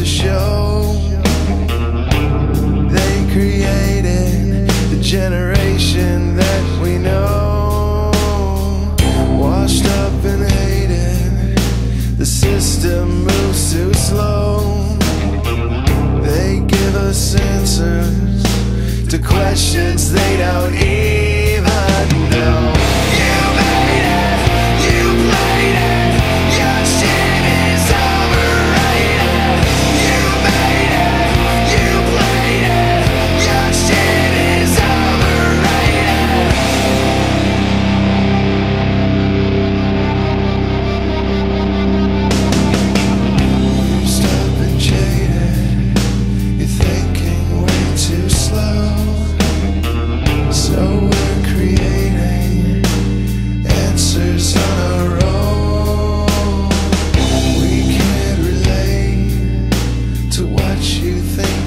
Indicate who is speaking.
Speaker 1: The show. They created the generation that we know. Washed up and hated The system moves too slow. They give us answers to questions they don't even to what you think.